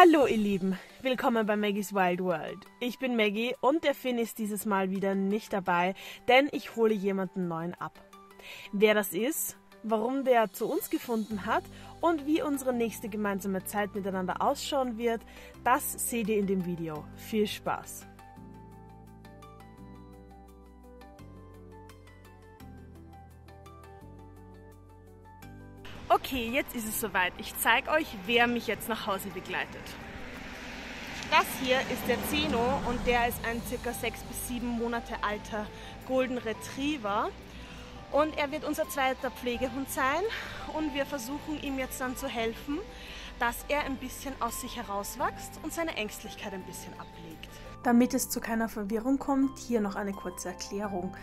Hallo ihr Lieben, willkommen bei Maggies Wild World. Ich bin Maggie und der Finn ist dieses Mal wieder nicht dabei, denn ich hole jemanden neuen ab. Wer das ist, warum der zu uns gefunden hat und wie unsere nächste gemeinsame Zeit miteinander ausschauen wird, das seht ihr in dem Video. Viel Spaß! Okay, jetzt ist es soweit. Ich zeige euch, wer mich jetzt nach Hause begleitet. Das hier ist der Zeno und der ist ein circa sechs bis sieben Monate alter Golden Retriever. Und er wird unser zweiter Pflegehund sein und wir versuchen ihm jetzt dann zu helfen, dass er ein bisschen aus sich herauswächst und seine Ängstlichkeit ein bisschen ablegt. Damit es zu keiner Verwirrung kommt, hier noch eine kurze Erklärung.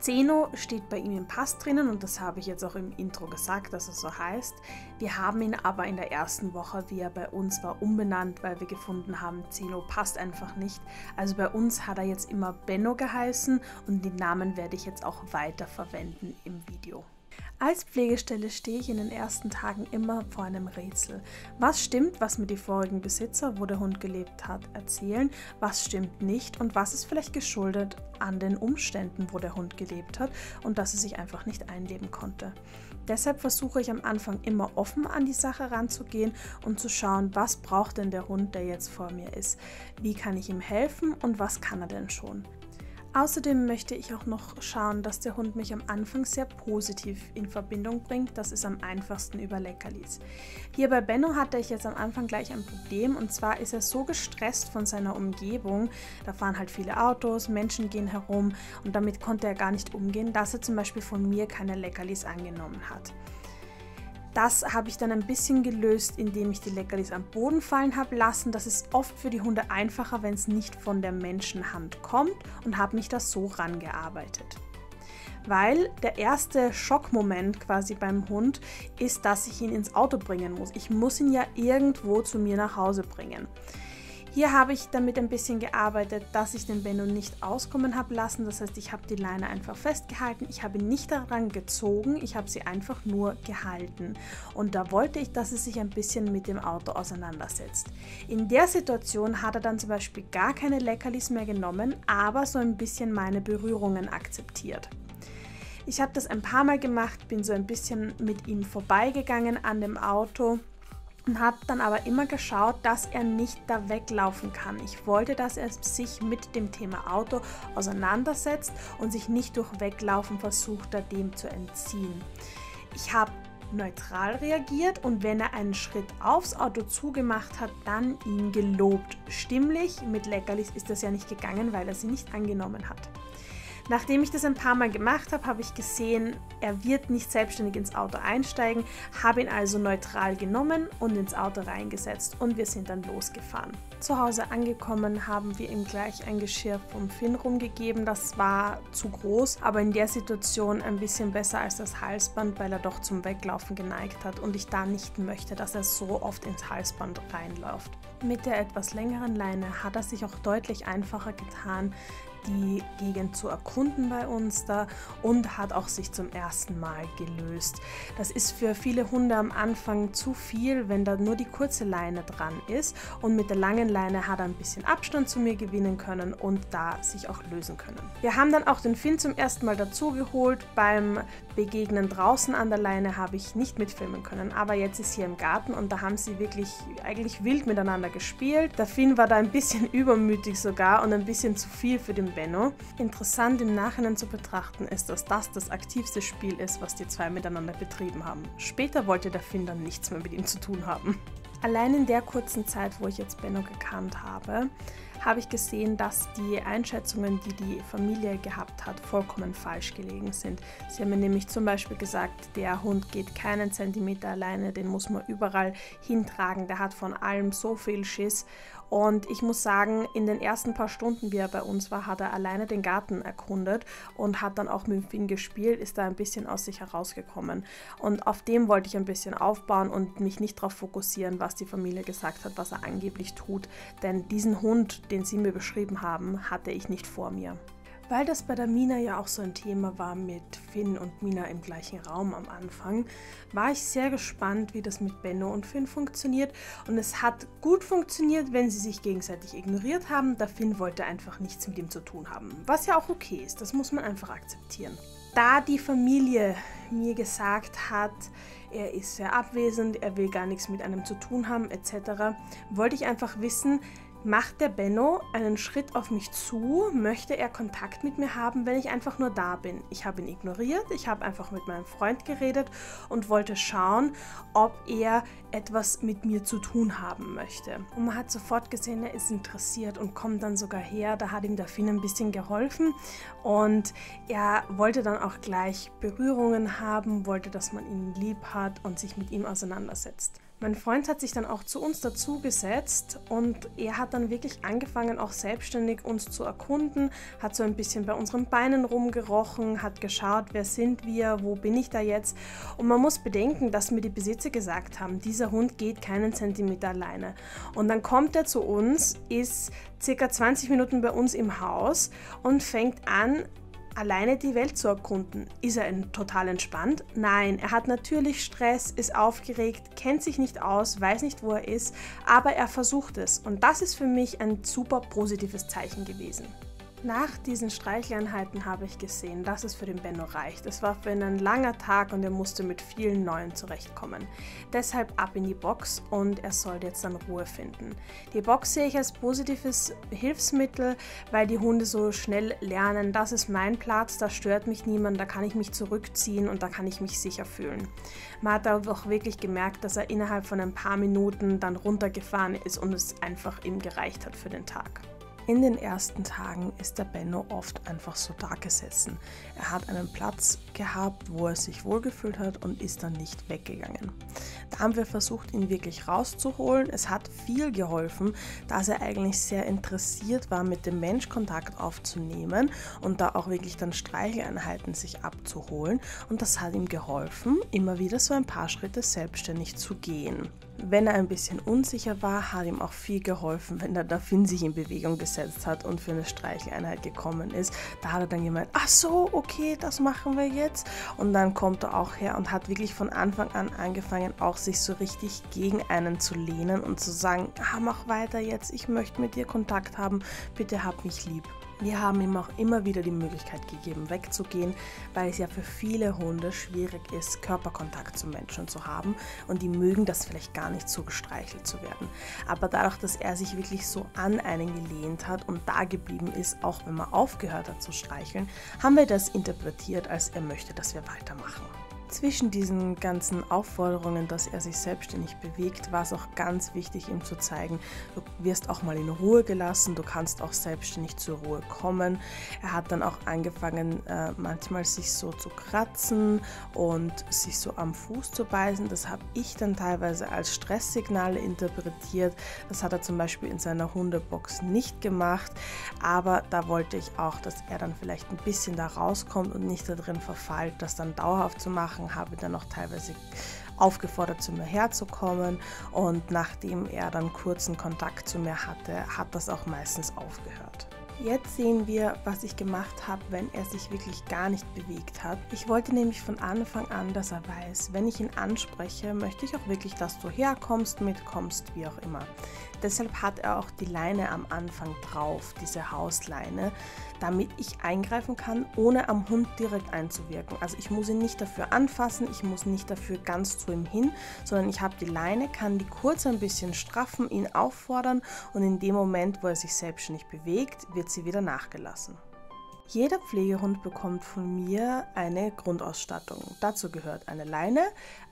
Zeno steht bei ihm im Pass drinnen und das habe ich jetzt auch im Intro gesagt, dass es so heißt. Wir haben ihn aber in der ersten Woche, wie er bei uns war, umbenannt, weil wir gefunden haben, Zeno passt einfach nicht. Also bei uns hat er jetzt immer Benno geheißen und den Namen werde ich jetzt auch weiter verwenden im Video. Als Pflegestelle stehe ich in den ersten Tagen immer vor einem Rätsel. Was stimmt, was mir die vorigen Besitzer, wo der Hund gelebt hat, erzählen, was stimmt nicht und was ist vielleicht geschuldet an den Umständen, wo der Hund gelebt hat und dass er sich einfach nicht einleben konnte. Deshalb versuche ich am Anfang immer offen an die Sache ranzugehen und zu schauen, was braucht denn der Hund, der jetzt vor mir ist, wie kann ich ihm helfen und was kann er denn schon. Außerdem möchte ich auch noch schauen, dass der Hund mich am Anfang sehr positiv in Verbindung bringt. Das ist am einfachsten über Leckerlis. Hier bei Benno hatte ich jetzt am Anfang gleich ein Problem und zwar ist er so gestresst von seiner Umgebung. Da fahren halt viele Autos, Menschen gehen herum und damit konnte er gar nicht umgehen, dass er zum Beispiel von mir keine Leckerlis angenommen hat. Das habe ich dann ein bisschen gelöst, indem ich die Leckerlis am Boden fallen habe lassen. Das ist oft für die Hunde einfacher, wenn es nicht von der Menschenhand kommt und habe mich das so rangearbeitet. Weil der erste Schockmoment quasi beim Hund ist, dass ich ihn ins Auto bringen muss. Ich muss ihn ja irgendwo zu mir nach Hause bringen. Hier habe ich damit ein bisschen gearbeitet, dass ich den Benno nicht auskommen habe lassen. Das heißt, ich habe die Leine einfach festgehalten. Ich habe nicht daran gezogen, ich habe sie einfach nur gehalten. Und da wollte ich, dass er sich ein bisschen mit dem Auto auseinandersetzt. In der Situation hat er dann zum Beispiel gar keine Leckerlis mehr genommen, aber so ein bisschen meine Berührungen akzeptiert. Ich habe das ein paar Mal gemacht, bin so ein bisschen mit ihm vorbeigegangen an dem Auto und habe dann aber immer geschaut, dass er nicht da weglaufen kann. Ich wollte, dass er sich mit dem Thema Auto auseinandersetzt und sich nicht durch Weglaufen versucht, da dem zu entziehen. Ich habe neutral reagiert und wenn er einen Schritt aufs Auto zugemacht hat, dann ihn gelobt. Stimmlich, mit Leckerlis ist das ja nicht gegangen, weil er sie nicht angenommen hat. Nachdem ich das ein paar Mal gemacht habe, habe ich gesehen, er wird nicht selbstständig ins Auto einsteigen, habe ihn also neutral genommen und ins Auto reingesetzt und wir sind dann losgefahren. Zu Hause angekommen haben wir ihm gleich ein Geschirr vom Finn rumgegeben. Das war zu groß, aber in der Situation ein bisschen besser als das Halsband, weil er doch zum Weglaufen geneigt hat und ich da nicht möchte, dass er so oft ins Halsband reinläuft. Mit der etwas längeren Leine hat er sich auch deutlich einfacher getan, die Gegend zu erkunden bei uns da und hat auch sich zum ersten Mal gelöst. Das ist für viele Hunde am Anfang zu viel, wenn da nur die kurze Leine dran ist und mit der langen Leine hat er ein bisschen Abstand zu mir gewinnen können und da sich auch lösen können. Wir haben dann auch den Finn zum ersten Mal dazu geholt. Beim Begegnen draußen an der Leine habe ich nicht mitfilmen können, aber jetzt ist hier im Garten und da haben sie wirklich eigentlich wild miteinander gespielt. Der Finn war da ein bisschen übermütig sogar und ein bisschen zu viel für den Benno. Interessant im Nachhinein zu betrachten ist, dass das das aktivste Spiel ist, was die zwei miteinander betrieben haben. Später wollte der Finn dann nichts mehr mit ihm zu tun haben. Allein in der kurzen Zeit, wo ich jetzt Benno gekannt habe, habe ich gesehen, dass die Einschätzungen, die die Familie gehabt hat, vollkommen falsch gelegen sind. Sie haben mir nämlich zum Beispiel gesagt, der Hund geht keinen Zentimeter alleine, den muss man überall hintragen, der hat von allem so viel Schiss und ich muss sagen, in den ersten paar Stunden, wie er bei uns war, hat er alleine den Garten erkundet und hat dann auch mit Finn gespielt, ist da ein bisschen aus sich herausgekommen. Und auf dem wollte ich ein bisschen aufbauen und mich nicht darauf fokussieren, was die Familie gesagt hat, was er angeblich tut. Denn diesen Hund, den sie mir beschrieben haben, hatte ich nicht vor mir. Weil das bei der Mina ja auch so ein Thema war mit Finn und Mina im gleichen Raum am Anfang, war ich sehr gespannt, wie das mit Benno und Finn funktioniert. Und es hat gut funktioniert, wenn sie sich gegenseitig ignoriert haben. Da Finn wollte einfach nichts mit ihm zu tun haben. Was ja auch okay ist, das muss man einfach akzeptieren. Da die Familie mir gesagt hat, er ist sehr abwesend, er will gar nichts mit einem zu tun haben, etc., wollte ich einfach wissen, Macht der Benno einen Schritt auf mich zu? Möchte er Kontakt mit mir haben, wenn ich einfach nur da bin? Ich habe ihn ignoriert, ich habe einfach mit meinem Freund geredet und wollte schauen, ob er etwas mit mir zu tun haben möchte. Und man hat sofort gesehen, er ist interessiert und kommt dann sogar her. Da hat ihm der Finn ein bisschen geholfen und er wollte dann auch gleich Berührungen haben, wollte, dass man ihn lieb hat und sich mit ihm auseinandersetzt. Mein Freund hat sich dann auch zu uns dazugesetzt und er hat dann wirklich angefangen, auch selbstständig uns zu erkunden, hat so ein bisschen bei unseren Beinen rumgerochen, hat geschaut, wer sind wir, wo bin ich da jetzt. Und man muss bedenken, dass mir die Besitzer gesagt haben, dieser Hund geht keinen Zentimeter alleine. Und dann kommt er zu uns, ist circa 20 Minuten bei uns im Haus und fängt an, alleine die Welt zu erkunden. Ist er total entspannt? Nein, er hat natürlich Stress, ist aufgeregt, kennt sich nicht aus, weiß nicht, wo er ist, aber er versucht es. Und das ist für mich ein super positives Zeichen gewesen. Nach diesen Streicheleinheiten habe ich gesehen, dass es für den Benno reicht. Es war für ihn ein langer Tag und er musste mit vielen Neuen zurechtkommen. Deshalb ab in die Box und er sollte jetzt dann Ruhe finden. Die Box sehe ich als positives Hilfsmittel, weil die Hunde so schnell lernen, das ist mein Platz, da stört mich niemand, da kann ich mich zurückziehen und da kann ich mich sicher fühlen. Man hat auch wirklich gemerkt, dass er innerhalb von ein paar Minuten dann runtergefahren ist und es einfach ihm gereicht hat für den Tag. In den ersten Tagen ist der Benno oft einfach so da gesessen. Er hat einen Platz gehabt, wo er sich wohlgefühlt hat und ist dann nicht weggegangen. Da haben wir versucht, ihn wirklich rauszuholen. Es hat viel geholfen, dass er eigentlich sehr interessiert war, mit dem Mensch Kontakt aufzunehmen und da auch wirklich dann Streicheleinheiten sich abzuholen. Und das hat ihm geholfen, immer wieder so ein paar Schritte selbstständig zu gehen. Wenn er ein bisschen unsicher war, hat ihm auch viel geholfen, wenn der Daffin sich in Bewegung gesetzt hat und für eine Streicheleinheit gekommen ist. Da hat er dann gemeint, ach so, okay, das machen wir jetzt. Und dann kommt er auch her und hat wirklich von Anfang an angefangen, auch sich so richtig gegen einen zu lehnen und zu sagen, ah, mach weiter jetzt, ich möchte mit dir Kontakt haben, bitte hab mich lieb. Wir haben ihm auch immer wieder die Möglichkeit gegeben, wegzugehen, weil es ja für viele Hunde schwierig ist, Körperkontakt zu Menschen zu haben und die mögen das vielleicht gar nicht so gestreichelt zu werden. Aber dadurch, dass er sich wirklich so an einen gelehnt hat und da geblieben ist, auch wenn man aufgehört hat zu streicheln, haben wir das interpretiert, als er möchte, dass wir weitermachen. Zwischen diesen ganzen Aufforderungen, dass er sich selbstständig bewegt, war es auch ganz wichtig, ihm zu zeigen, du wirst auch mal in Ruhe gelassen, du kannst auch selbstständig zur Ruhe kommen. Er hat dann auch angefangen, äh, manchmal sich so zu kratzen und sich so am Fuß zu beißen. Das habe ich dann teilweise als Stresssignale interpretiert. Das hat er zum Beispiel in seiner Hundebox nicht gemacht, aber da wollte ich auch, dass er dann vielleicht ein bisschen da rauskommt und nicht darin verfällt, das dann dauerhaft zu machen machen, habe dann noch teilweise aufgefordert, zu mir herzukommen. Und nachdem er dann kurzen Kontakt zu mir hatte, hat das auch meistens aufgehört. Jetzt sehen wir, was ich gemacht habe, wenn er sich wirklich gar nicht bewegt hat. Ich wollte nämlich von Anfang an, dass er weiß, wenn ich ihn anspreche, möchte ich auch wirklich, dass du herkommst, mitkommst, wie auch immer. Deshalb hat er auch die Leine am Anfang drauf, diese Hausleine, damit ich eingreifen kann, ohne am Hund direkt einzuwirken. Also ich muss ihn nicht dafür anfassen, ich muss nicht dafür ganz zu ihm hin, sondern ich habe die Leine, kann die kurz ein bisschen straffen, ihn auffordern und in dem Moment, wo er sich selbstständig bewegt, wird sie wieder nachgelassen. Jeder Pflegehund bekommt von mir eine Grundausstattung. Dazu gehört eine Leine,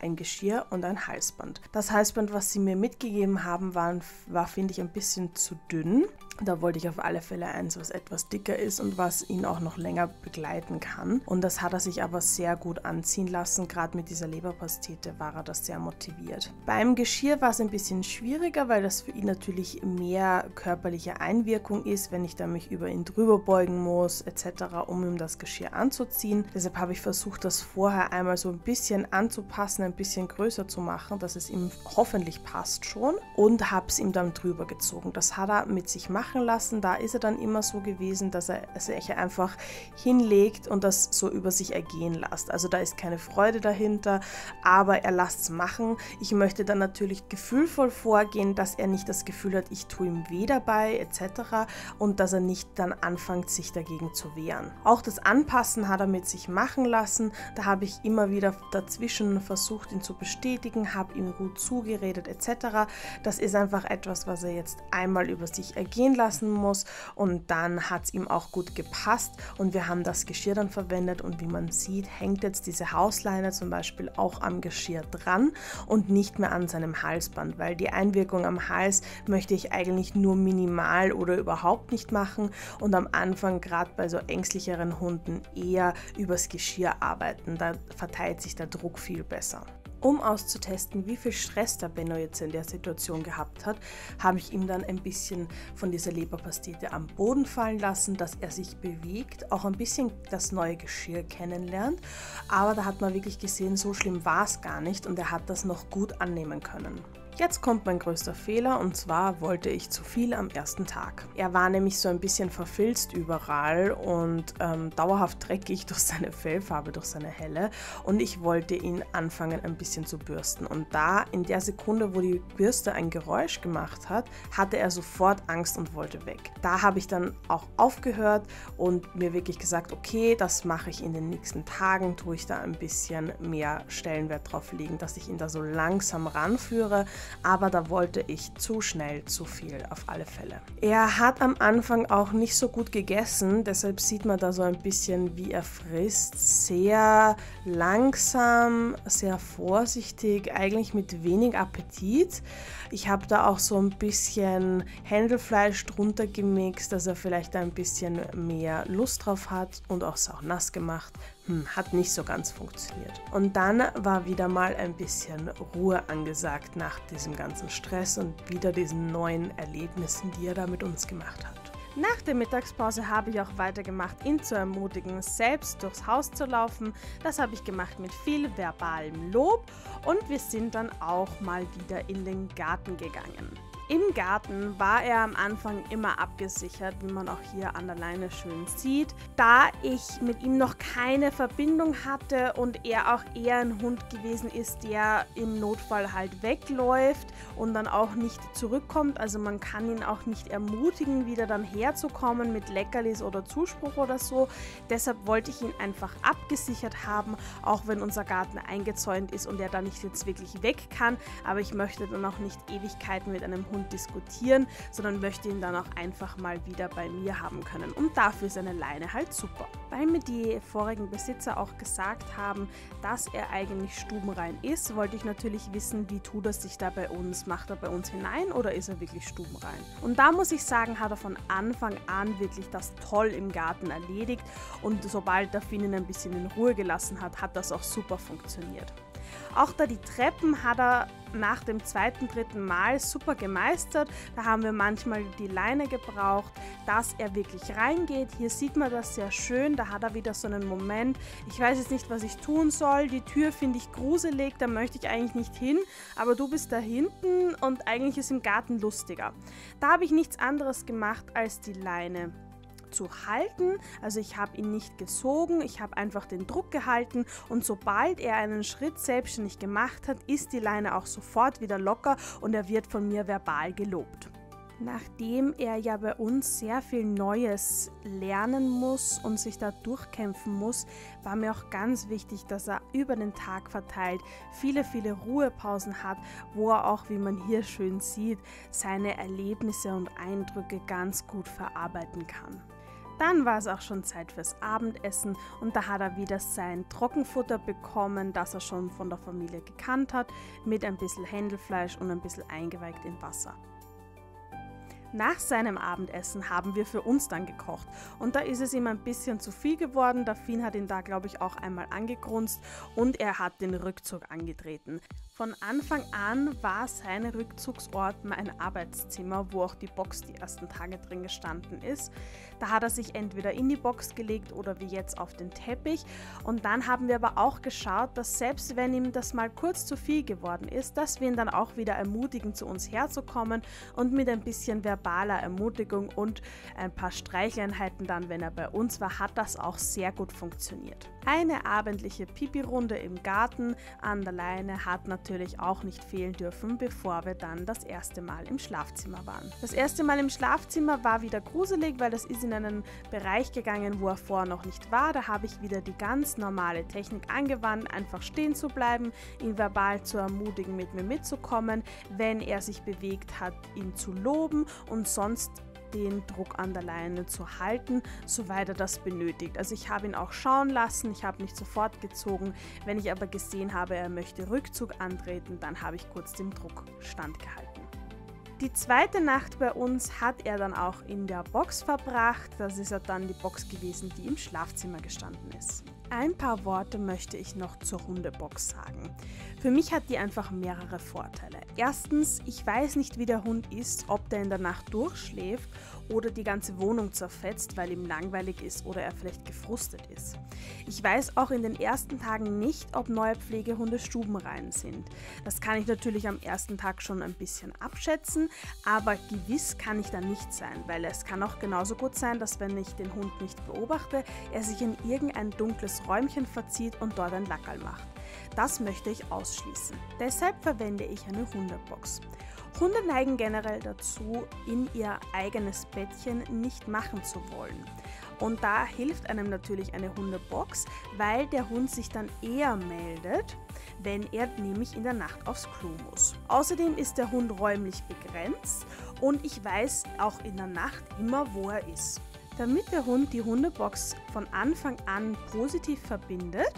ein Geschirr und ein Halsband. Das Halsband, was sie mir mitgegeben haben, war, war finde ich, ein bisschen zu dünn. Da wollte ich auf alle Fälle eins, was etwas dicker ist und was ihn auch noch länger begleiten kann. Und das hat er sich aber sehr gut anziehen lassen. Gerade mit dieser Leberpastete war er das sehr motiviert. Beim Geschirr war es ein bisschen schwieriger, weil das für ihn natürlich mehr körperliche Einwirkung ist, wenn ich da mich über ihn drüber beugen muss etc um ihm das Geschirr anzuziehen. Deshalb habe ich versucht, das vorher einmal so ein bisschen anzupassen, ein bisschen größer zu machen, dass es ihm hoffentlich passt schon und habe es ihm dann drüber gezogen. Das hat er mit sich machen lassen. Da ist er dann immer so gewesen, dass er sich einfach hinlegt und das so über sich ergehen lässt. Also da ist keine Freude dahinter, aber er lässt es machen. Ich möchte dann natürlich gefühlvoll vorgehen, dass er nicht das Gefühl hat, ich tue ihm weh dabei etc. und dass er nicht dann anfängt, sich dagegen zu wehren. Auch das Anpassen hat er mit sich machen lassen. Da habe ich immer wieder dazwischen versucht, ihn zu bestätigen, habe ihm gut zugeredet etc. Das ist einfach etwas, was er jetzt einmal über sich ergehen lassen muss. Und dann hat es ihm auch gut gepasst. Und wir haben das Geschirr dann verwendet. Und wie man sieht, hängt jetzt diese Hausleine zum Beispiel auch am Geschirr dran und nicht mehr an seinem Halsband, weil die Einwirkung am Hals möchte ich eigentlich nur minimal oder überhaupt nicht machen. Und am Anfang gerade bei so ängstlicheren Hunden eher übers Geschirr arbeiten. Da verteilt sich der Druck viel besser. Um auszutesten, wie viel Stress der Benno jetzt in der Situation gehabt hat, habe ich ihm dann ein bisschen von dieser Leberpastete am Boden fallen lassen, dass er sich bewegt, auch ein bisschen das neue Geschirr kennenlernt. Aber da hat man wirklich gesehen, so schlimm war es gar nicht und er hat das noch gut annehmen können. Jetzt kommt mein größter Fehler und zwar wollte ich zu viel am ersten Tag. Er war nämlich so ein bisschen verfilzt überall und ähm, dauerhaft dreckig durch seine Fellfarbe, durch seine Helle und ich wollte ihn anfangen ein bisschen zu bürsten. Und da in der Sekunde, wo die Bürste ein Geräusch gemacht hat, hatte er sofort Angst und wollte weg. Da habe ich dann auch aufgehört und mir wirklich gesagt, okay, das mache ich in den nächsten Tagen, tue ich da ein bisschen mehr Stellenwert drauf legen, dass ich ihn da so langsam ranführe aber da wollte ich zu schnell zu viel auf alle Fälle. Er hat am Anfang auch nicht so gut gegessen, deshalb sieht man da so ein bisschen, wie er frisst. Sehr langsam, sehr vorsichtig, eigentlich mit wenig Appetit. Ich habe da auch so ein bisschen Händelfleisch drunter gemixt, dass er vielleicht ein bisschen mehr Lust drauf hat und auch nass gemacht hm, hat nicht so ganz funktioniert. Und dann war wieder mal ein bisschen Ruhe angesagt nach diesem ganzen Stress und wieder diesen neuen Erlebnissen, die er da mit uns gemacht hat. Nach der Mittagspause habe ich auch weitergemacht, ihn zu ermutigen, selbst durchs Haus zu laufen. Das habe ich gemacht mit viel verbalem Lob und wir sind dann auch mal wieder in den Garten gegangen. Im Garten war er am Anfang immer abgesichert, wie man auch hier an der Leine schön sieht. Da ich mit ihm noch keine Verbindung hatte und er auch eher ein Hund gewesen ist, der im Notfall halt wegläuft und dann auch nicht zurückkommt. Also man kann ihn auch nicht ermutigen, wieder dann herzukommen mit Leckerlis oder Zuspruch oder so. Deshalb wollte ich ihn einfach abgesichert haben, auch wenn unser Garten eingezäunt ist und er da nicht jetzt wirklich weg kann. Aber ich möchte dann auch nicht Ewigkeiten mit einem Hund Hund diskutieren, sondern möchte ihn dann auch einfach mal wieder bei mir haben können. Und dafür ist eine Leine halt super. Weil mir die vorigen Besitzer auch gesagt haben, dass er eigentlich stubenrein ist, wollte ich natürlich wissen, wie tut er sich da bei uns? Macht er bei uns hinein oder ist er wirklich stubenrein? Und da muss ich sagen, hat er von Anfang an wirklich das toll im Garten erledigt und sobald der Finn ihn ein bisschen in Ruhe gelassen hat, hat das auch super funktioniert. Auch da die Treppen hat er nach dem zweiten, dritten Mal super gemeistert. Da haben wir manchmal die Leine gebraucht, dass er wirklich reingeht. Hier sieht man das sehr schön. Da hat er wieder so einen Moment. Ich weiß jetzt nicht, was ich tun soll. Die Tür finde ich gruselig, da möchte ich eigentlich nicht hin. Aber du bist da hinten und eigentlich ist im Garten lustiger. Da habe ich nichts anderes gemacht als die Leine zu halten. Also ich habe ihn nicht gesogen, ich habe einfach den Druck gehalten und sobald er einen Schritt selbstständig gemacht hat, ist die Leine auch sofort wieder locker und er wird von mir verbal gelobt. Nachdem er ja bei uns sehr viel Neues lernen muss und sich da durchkämpfen muss, war mir auch ganz wichtig, dass er über den Tag verteilt viele, viele Ruhepausen hat, wo er auch, wie man hier schön sieht, seine Erlebnisse und Eindrücke ganz gut verarbeiten kann. Dann war es auch schon Zeit fürs Abendessen und da hat er wieder sein Trockenfutter bekommen, das er schon von der Familie gekannt hat, mit ein bisschen Händelfleisch und ein bisschen eingeweigt in Wasser. Nach seinem Abendessen haben wir für uns dann gekocht und da ist es ihm ein bisschen zu viel geworden. Der Finn hat ihn da, glaube ich, auch einmal angegrunzt und er hat den Rückzug angetreten. Von Anfang an war sein Rückzugsort mein Arbeitszimmer, wo auch die Box die ersten Tage drin gestanden ist. Da hat er sich entweder in die Box gelegt oder wie jetzt auf den Teppich. Und dann haben wir aber auch geschaut, dass selbst wenn ihm das mal kurz zu viel geworden ist, dass wir ihn dann auch wieder ermutigen, zu uns herzukommen und mit ein bisschen verbaler Ermutigung und ein paar Streicheleinheiten dann, wenn er bei uns war, hat das auch sehr gut funktioniert. Eine abendliche Pipi-Runde im Garten an der Leine hat natürlich auch nicht fehlen dürfen, bevor wir dann das erste Mal im Schlafzimmer waren. Das erste Mal im Schlafzimmer war wieder gruselig, weil das ist in einen Bereich gegangen, wo er vorher noch nicht war. Da habe ich wieder die ganz normale Technik angewandt, einfach stehen zu bleiben, ihn verbal zu ermutigen, mit mir mitzukommen, wenn er sich bewegt hat, ihn zu loben und sonst den Druck an der Leine zu halten, soweit er das benötigt. Also ich habe ihn auch schauen lassen, ich habe nicht sofort gezogen. Wenn ich aber gesehen habe, er möchte Rückzug antreten, dann habe ich kurz dem Druck standgehalten. Die zweite Nacht bei uns hat er dann auch in der Box verbracht. Das ist ja dann die Box gewesen, die im Schlafzimmer gestanden ist. Ein paar Worte möchte ich noch zur Hundebox sagen. Für mich hat die einfach mehrere Vorteile. Erstens, ich weiß nicht, wie der Hund ist, ob der in der Nacht durchschläft oder die ganze Wohnung zerfetzt, weil ihm langweilig ist oder er vielleicht gefrustet ist. Ich weiß auch in den ersten Tagen nicht, ob neue Pflegehunde stubenrein sind. Das kann ich natürlich am ersten Tag schon ein bisschen abschätzen, aber gewiss kann ich da nicht sein, weil es kann auch genauso gut sein, dass wenn ich den Hund nicht beobachte, er sich in irgendein dunkles Räumchen verzieht und dort ein Lackerl macht. Das möchte ich ausschließen. Deshalb verwende ich eine Hundebox. Hunde neigen generell dazu, in ihr eigenes Bettchen nicht machen zu wollen. Und da hilft einem natürlich eine Hundebox, weil der Hund sich dann eher meldet, wenn er nämlich in der Nacht aufs Klo muss. Außerdem ist der Hund räumlich begrenzt und ich weiß auch in der Nacht immer, wo er ist. Damit der Hund die Hundebox von Anfang an positiv verbindet,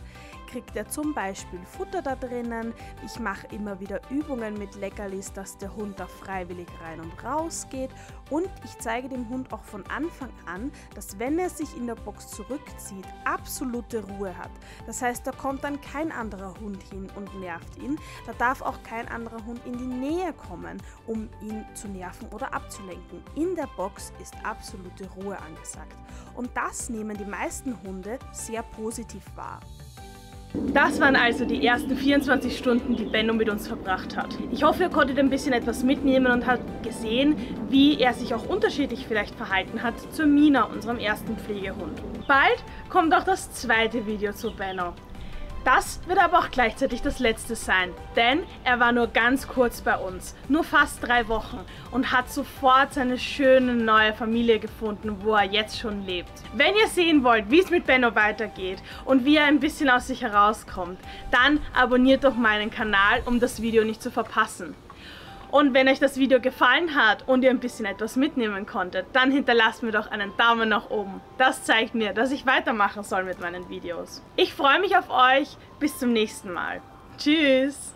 kriegt er zum Beispiel Futter da drinnen. Ich mache immer wieder Übungen mit Leckerlis, dass der Hund da freiwillig rein und raus geht. Und ich zeige dem Hund auch von Anfang an, dass wenn er sich in der Box zurückzieht, absolute Ruhe hat. Das heißt, da kommt dann kein anderer Hund hin und nervt ihn. Da darf auch kein anderer Hund in die Nähe kommen, um ihn zu nerven oder abzulenken. In der Box ist absolute Ruhe angesagt. Und das nehmen die meisten Hunde sehr positiv wahr. Das waren also die ersten 24 Stunden, die Benno mit uns verbracht hat. Ich hoffe, ihr konntet ein bisschen etwas mitnehmen und habt gesehen, wie er sich auch unterschiedlich vielleicht verhalten hat zu Mina, unserem ersten Pflegehund. Bald kommt auch das zweite Video zu Benno. Das wird aber auch gleichzeitig das letzte sein, denn er war nur ganz kurz bei uns, nur fast drei Wochen und hat sofort seine schöne neue Familie gefunden, wo er jetzt schon lebt. Wenn ihr sehen wollt, wie es mit Benno weitergeht und wie er ein bisschen aus sich herauskommt, dann abonniert doch meinen Kanal, um das Video nicht zu verpassen. Und wenn euch das Video gefallen hat und ihr ein bisschen etwas mitnehmen konntet, dann hinterlasst mir doch einen Daumen nach oben. Das zeigt mir, dass ich weitermachen soll mit meinen Videos. Ich freue mich auf euch. Bis zum nächsten Mal. Tschüss.